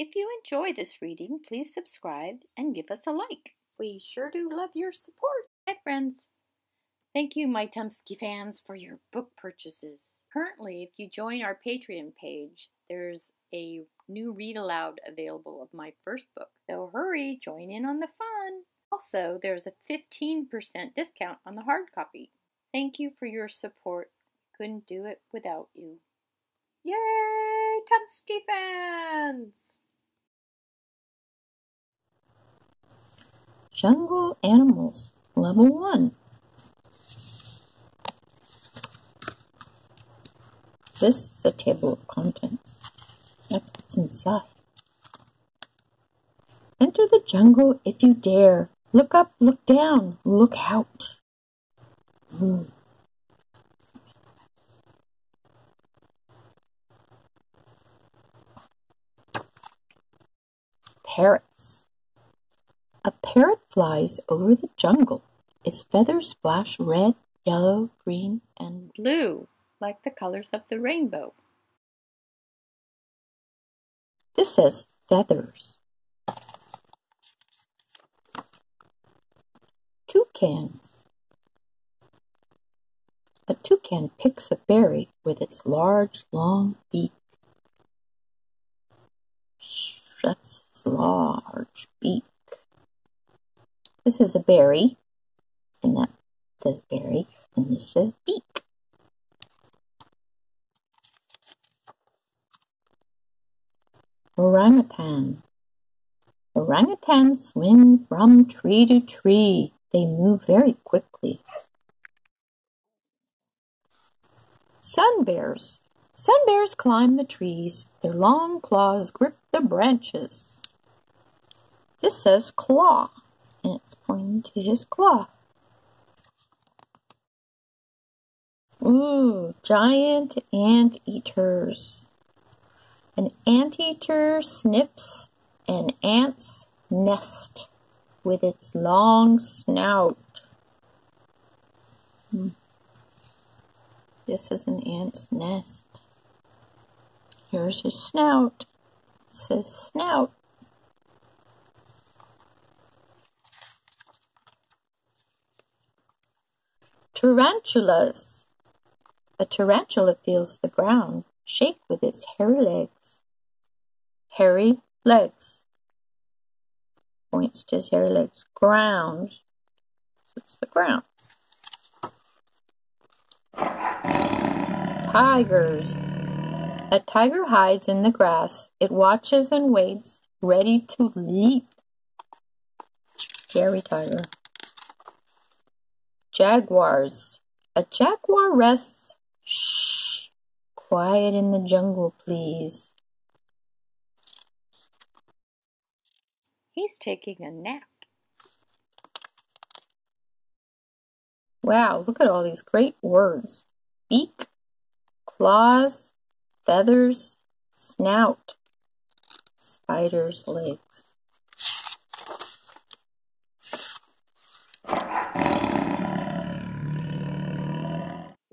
If you enjoy this reading, please subscribe and give us a like. We sure do love your support. Hi, friends. Thank you, my Tumpsky fans, for your book purchases. Currently, if you join our Patreon page, there's a new read aloud available of my first book. So hurry, join in on the fun. Also, there's a 15% discount on the hard copy. Thank you for your support. Couldn't do it without you. Yay, Tumpsky fans! Jungle Animals, Level 1. This is a table of contents. That's what's inside. Enter the jungle if you dare. Look up, look down, look out. Ooh. Parrots. A parrot flies over the jungle. Its feathers flash red, yellow, green, and Blue, like the colors of the rainbow. this says feathers. Toucans. A toucan picks a berry with its large, long beak. That's large. This is a berry, and that says berry, and this says beak. Orangutan. Orangutans swim from tree to tree. They move very quickly. Sun bears. Sun bears climb the trees. Their long claws grip the branches. This says claw, and it's pointing to his claw. Ooh, giant ant eaters. An anteater sniffs an ant's nest with its long snout. Hmm. This is an ant's nest. Here's his snout. It says snout. Tarantulas. A tarantula feels the ground shake with its hairy legs. Hairy legs. Points to his hairy legs. Ground. It's the ground. Tigers. A tiger hides in the grass. It watches and waits, ready to leap. Scary tiger. Jaguars. A jaguar rests. Shh. Quiet in the jungle, please. He's taking a nap. Wow, look at all these great words. Beak, claws, feathers, snout, spider's legs.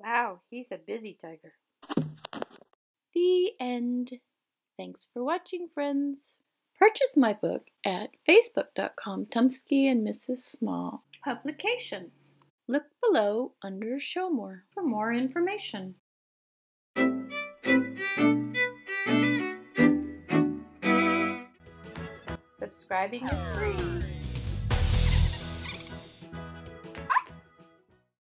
Wow, he's a busy tiger. The end. Thanks for watching, friends. Purchase my book at facebook.com Tumpsky and Mrs. Small Publications. Look below under Show More for more information. Subscribing is free.